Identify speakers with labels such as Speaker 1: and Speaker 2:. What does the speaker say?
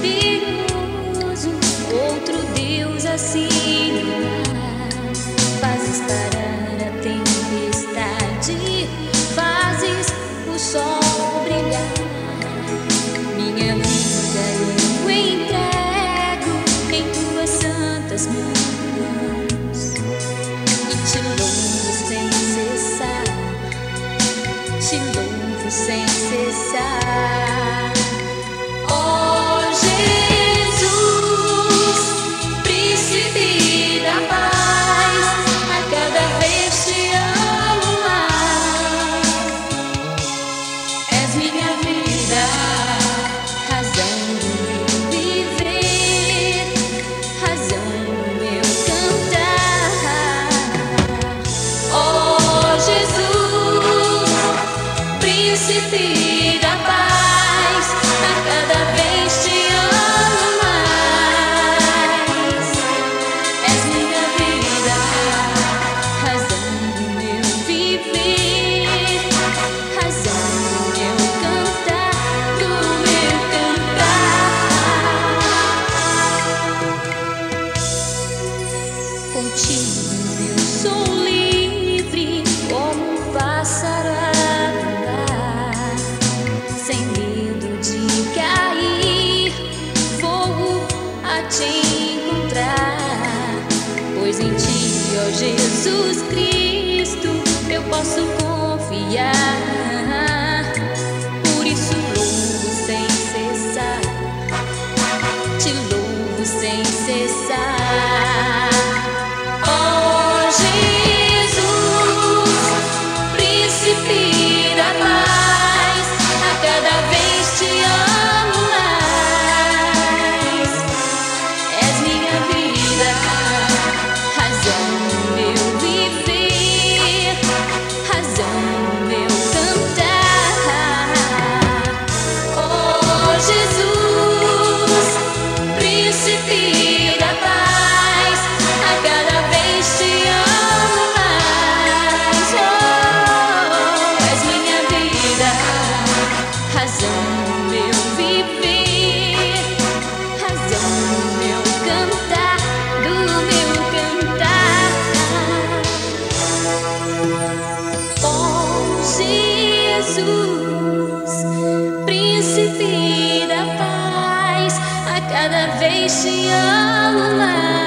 Speaker 1: perigoso, outro Deus assim fazes parar a tempestade, fazes o sol brilhar. Minha vida eu entrego em tuas santas mãos e te louvo sem cessar, te louvo sem cessar. Príncipe da paz, a cada vez te amo mais. És minha vida, razão do meu viver, razão do meu cantar, do meu cantar. Contigo eu sou te encontrar, pois em ti, ó Jesus Cristo, eu posso confiar. Por isso louvo sem cessar, te louvo sem cessar. Príncipe da paz, a cada vez te amo mais.